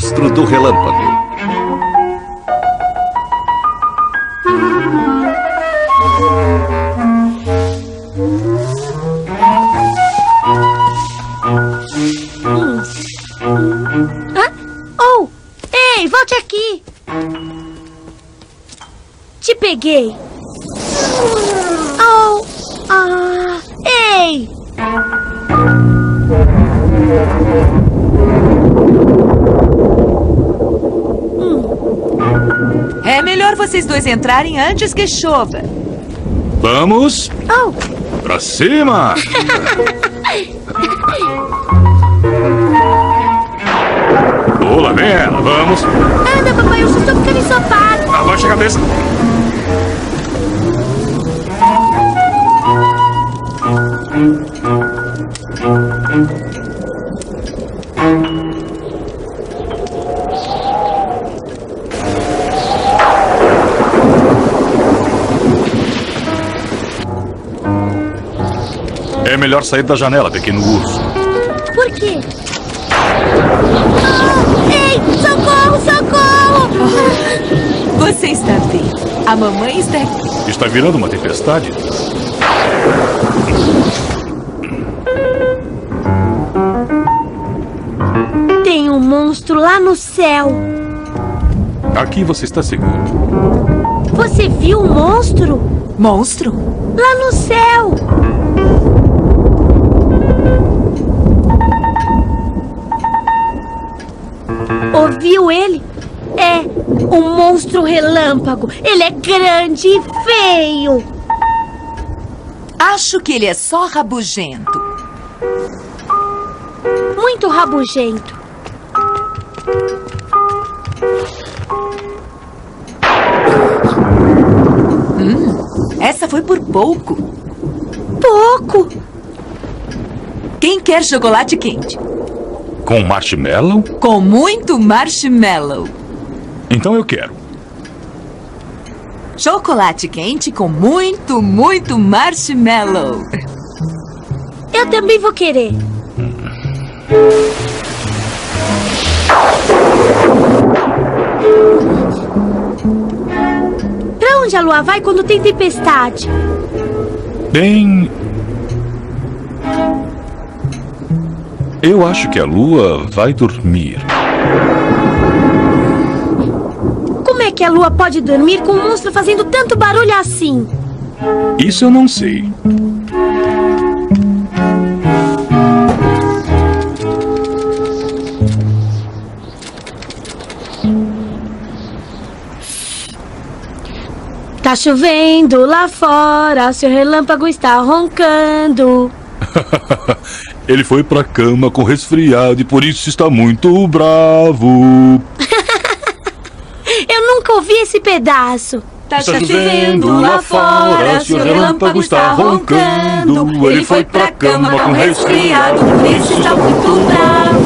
monstro do relâmpago. Hã? Oh! Ei, volte aqui! Te peguei! Oh! Ah! Ei! Melhor vocês dois entrarem antes que chova. Vamos Oh! pra cima! Pula nela, vamos. Anda, papai, eu só estou ficando ensopado! Abaixa a cabeça. É melhor sair da janela, pequeno urso. Por quê? Ah! Ei! Socorro, socorro! Você está bem. A mamãe está aqui. Está virando uma tempestade? Tem um monstro lá no céu. Aqui você está seguro. Você viu o monstro? Monstro? Lá no céu! Ouviu ele? É um monstro relâmpago. Ele é grande e feio. Acho que ele é só rabugento. Muito rabugento. Essa foi por pouco. Pouco. Quem quer chocolate quente? Com marshmallow? Com muito marshmallow. Então eu quero. Chocolate quente com muito, muito marshmallow. Eu também vou querer. Pra onde a lua vai quando tem tempestade? Bem. Eu acho que a lua vai dormir. Como é que a lua pode dormir com um monstro fazendo tanto barulho assim? Isso eu não sei. Tá chovendo lá fora, seu relâmpago está roncando. Ele foi pra cama com resfriado e por isso está muito bravo. Eu nunca ouvi esse pedaço. Tá Está chovendo lá fora, seu relâmpago está roncando. Ele foi pra cama com resfriado, por isso está muito bravo.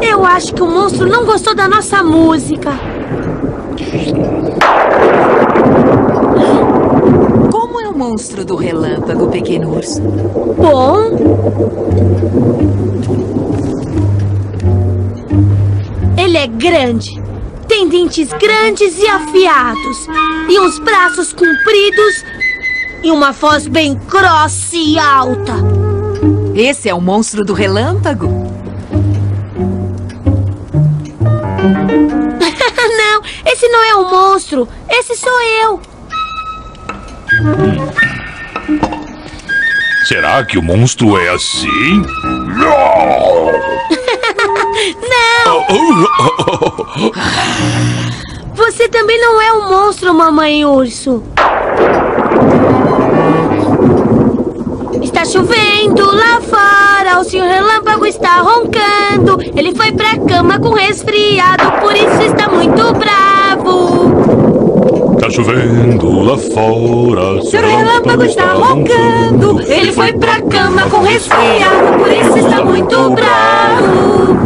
Eu acho que o monstro não gostou da nossa música. Como é o monstro do relâmpago, pequeno urso? Bom. Ele é grande. Tem dentes grandes e afiados. E uns braços compridos. E uma voz bem grossa e alta. Esse é o monstro do relâmpago? não, esse não é um monstro. Esse sou eu. Será que o monstro é assim? Não, você também não é um monstro, mamãe urso. Está chovendo lá fora, o senhor relâmpago está roncando. Ele foi pra cama com resfriado, por isso está muito bravo. Tá chovendo lá fora. Seu relâmpago está roncando. Ele foi pra cama com resfriado, por isso está muito bravo.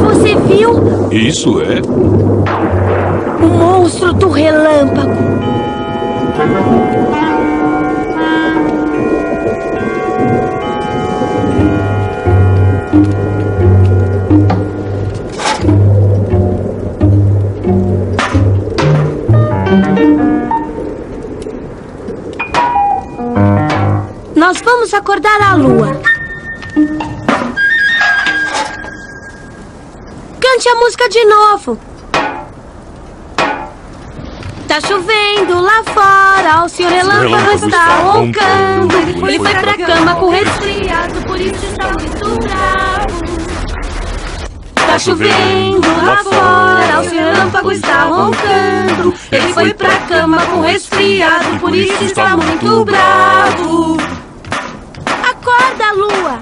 Você viu Isso é? o monstro do relâmpago? Acordar a lua. Cante a música de novo. Tá chovendo lá fora, o senhor relâmpago está roncando. Ele foi pra cama com resfriado, por isso está muito bravo. Tá chovendo lá fora, o senhor relâmpago está roncando. Ele foi pra cama com resfriado, por isso está muito bravo. Acorda, lua!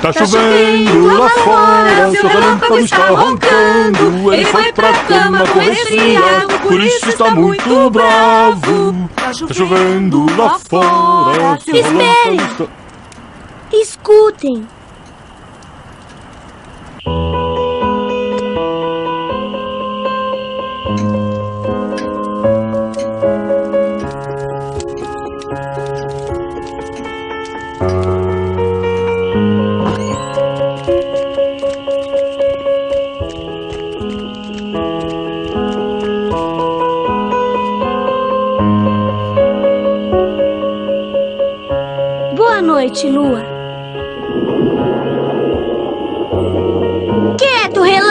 Tá chovendo lá fora, seu relâmpago está roncando. Ele foi pra cama com resfriado, por isso está muito bravo. Tá chovendo lá fora, seu relâmpago está... Escutem.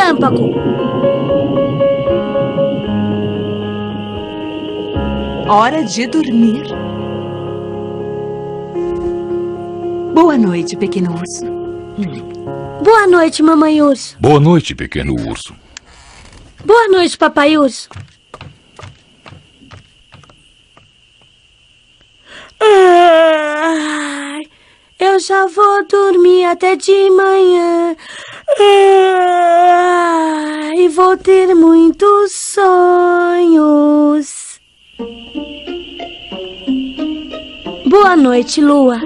Relâmpago. Hora de dormir. Boa noite, pequeno urso. Boa noite, mamãe urso. Boa noite, pequeno urso. Boa noite, papai urso. Eu já vou dormir até de manhã. Ai, e vou ter muitos sonhos. Boa noite, lua.